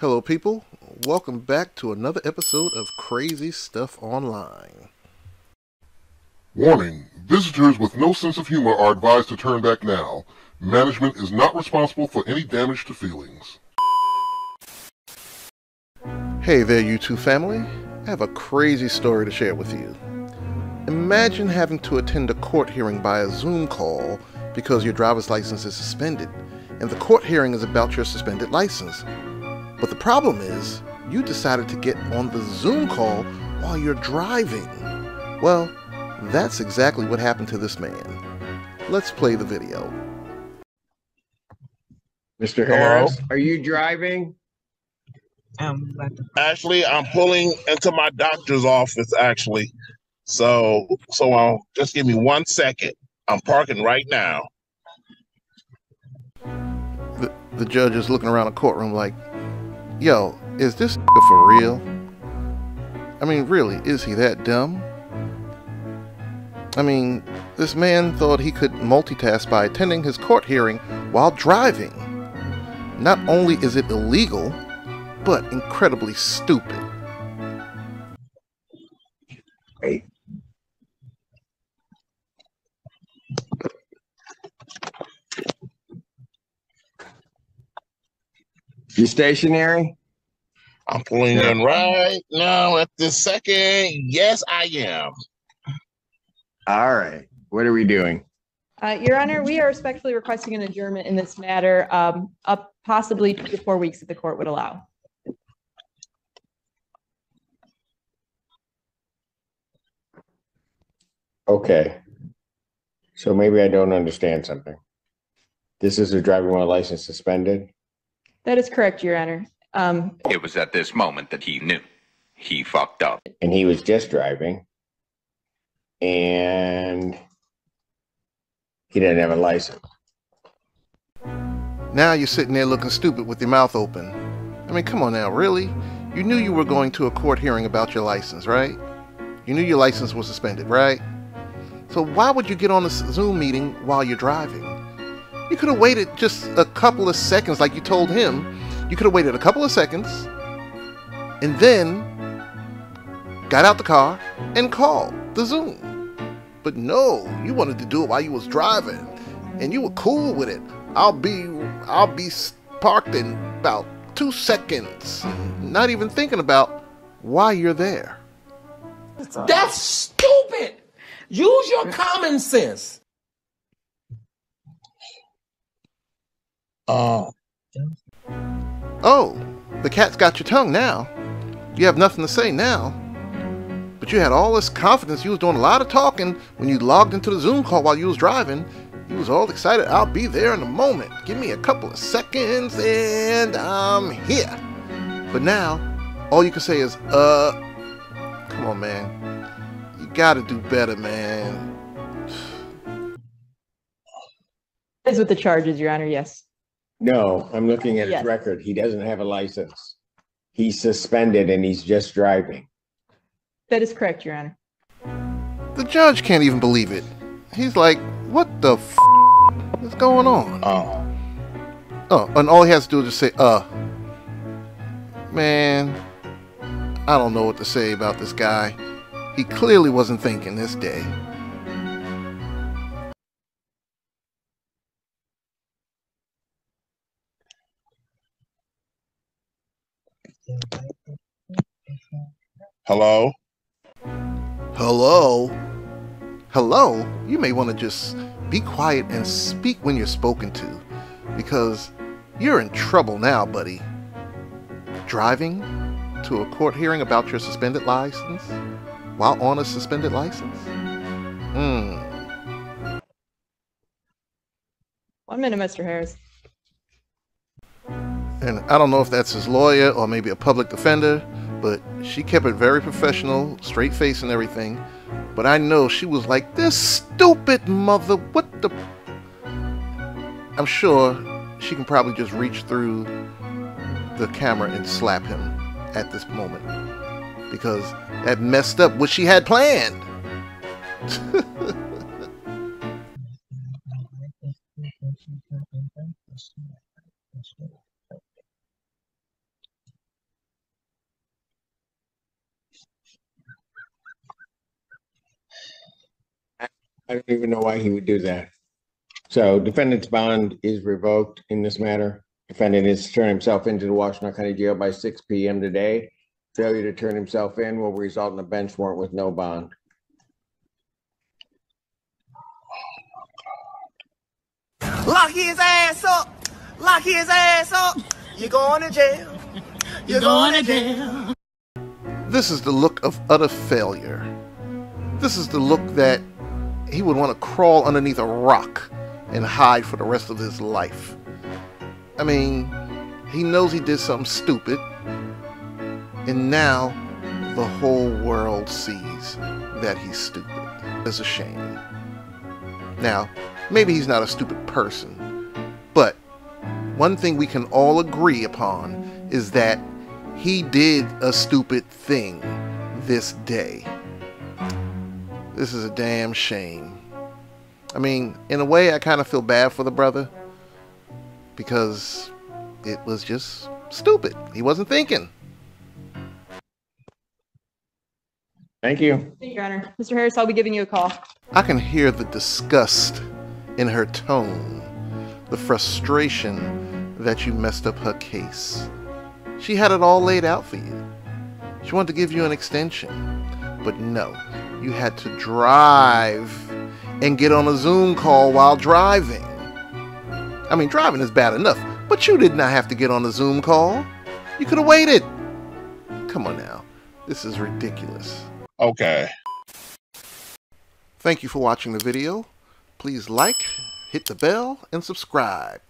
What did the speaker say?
Hello, people. Welcome back to another episode of Crazy Stuff Online. Warning visitors with no sense of humor are advised to turn back now. Management is not responsible for any damage to feelings. Hey there, YouTube family. I have a crazy story to share with you. Imagine having to attend a court hearing by a Zoom call because your driver's license is suspended, and the court hearing is about your suspended license. But the problem is, you decided to get on the Zoom call while you're driving. Well, that's exactly what happened to this man. Let's play the video. Mr. Harris, are you driving? Um, Actually, I'm pulling into my doctor's office. Actually, so so I'll just give me one second. I'm parking right now. The, the judge is looking around the courtroom like, yo, is this for real? I mean, really, is he that dumb? I mean, this man thought he could multitask by attending his court hearing while driving. Not only is it illegal, but incredibly stupid. You stationary? I'm pulling in right now at this second. Yes, I am. All right. What are we doing? Uh, Your Honor, we are respectfully requesting an adjournment in this matter, um, up possibly two to four weeks if the court would allow. Okay. So maybe I don't understand something. This is a driving while license suspended? That is correct, Your Honor. Um, It was at this moment that he knew. He fucked up. and he was just driving and he didn't have a license. Now you're sitting there looking stupid with your mouth open. I mean, come on now, really? You knew you were going to a court hearing about your license, right? You knew your license was suspended, right? So why would you get on a Zoom meeting while you're driving? You could have waited just a couple of seconds like you told him. You could have waited a couple of seconds and then got out the car and called the Zoom. But no, you wanted to do it while you was driving and you were cool with it. I'll be I'll be parked in about 2 seconds. Not even thinking about why you're there. that's stupid. Use your common sense. Uh, Oh, the cat's got your tongue now. You have nothing to say now. But you had all this confidence. You was doing a lot of talking when you logged into the Zoom call while you was driving. You was all excited. I'll be there in a moment. Give me a couple of seconds and I'm here. But now, all you can say is, uh, come on, man. You gotta do better, man. Is with the charges, Your Honor, yes. No, I'm looking at his Yes. record. He doesn't have a license. He's suspended and he's just driving. That is correct, Your Honor. The judge can't even believe it. He's like, what the f is going on? uh, Oh, and all he has to do is just say, uh. Man, I don't know what to say about this guy. He clearly wasn't thinking this day. Hello. Hello? Hello? You may want to just be quiet and speak when you're spoken to, because you're in trouble now, buddy. Driving to a court hearing about your suspended license while on a suspended license? Hmm. One minute, Mr. Harris. And I don't know if that's his lawyer or maybe a public defender, but she kept it very professional, straight face and everything. But I know she was like, this stupid mother, what the. I'm sure she can probably just reach through the camera and slap him at this moment because that messed up what she had planned. I don't even know why he would do that. So defendant's bond is revoked in this matter. Defendant is to turn himself into the Washington County Jail by six P M today. Failure to turn himself in will result in a bench warrant with no bond. Lock his ass up. Lock his ass up. You're going to jail. You're going to jail. This is the look of utter failure. This is the look that he would want to crawl underneath a rock and hide for the rest of his life. I mean, he knows he did something stupid, and now the whole world sees that he's stupid. It's a shame. Now, maybe he's not a stupid person, but one thing we can all agree upon is that he did a stupid thing this day. This is a damn shame. I mean, in a way, I kind of feel bad for the brother because it was just stupid. He wasn't thinking. Thank you. Thank you, Your Honor. Mr. Harris, I'll be giving you a call. I can hear the disgust in her tone, the frustration that you messed up her case. She had it all laid out for you. She wanted to give you an extension, but no, you had to drive and get on a Zoom call while driving. I mean, driving is bad enough, but you did not have to get on a Zoom call. You could have waited. Come on now. This is ridiculous. Okay. Thank you for watching the video. Please like, hit the bell, and subscribe.